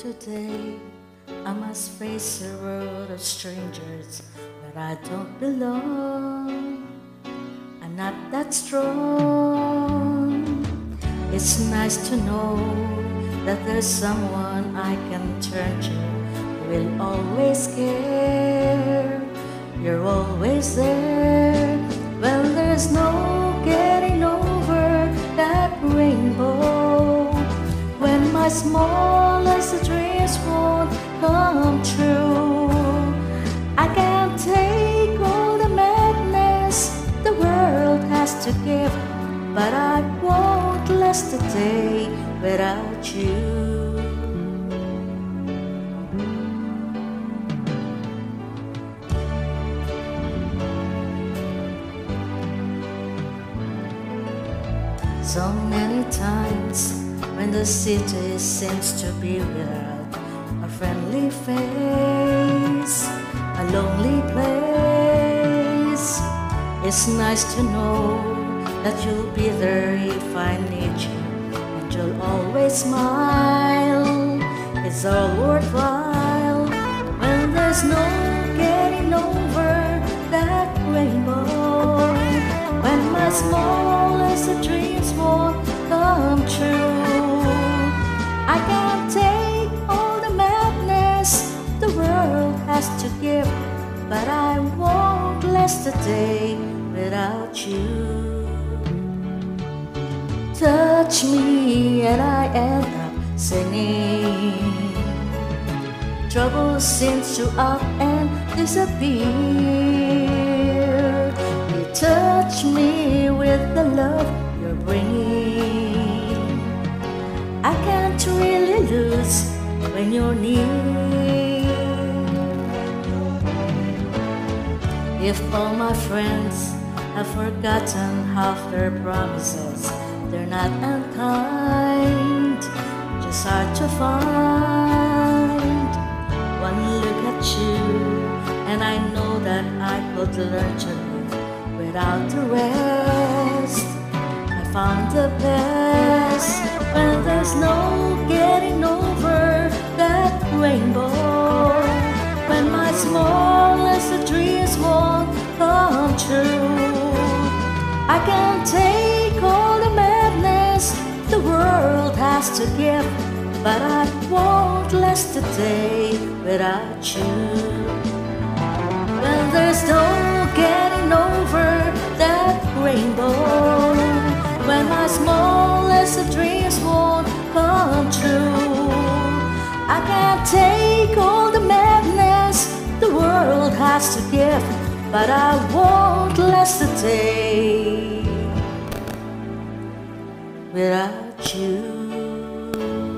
Today I must face a world of strangers where I don't belong. I'm not that strong. It's nice to know that there's someone I can turn to who will always care. You're always there. When my the dreams won't come true. I can't take all the madness the world has to give, but I won't last a day without you. So many times when the city seems to be without a friendly face, a lonely place. It's nice to know that you'll be there if I need you, and you'll always smile. It's all worthwhile when there's no getting over that rainbow. When my smallest dreams won't to give, but I won't last a day without you. Touch me and I end up singing. Trouble seems to up and disappear. You touch me with the love you're bringing. I can't really lose when you're near. If all my friends have forgotten half their promises, they're not unkind, just hard to find. One look at you, and I know that I could learn to live without the rest. I found the best when there's no getting over that rainbow. When my come true, I can't take all the madness the world has to give, but I won't last a day without you. When there's no getting over that rainbow, when my smallest dreams won't come true, I can't take all the madness the world has to give, but I won't last a day without you.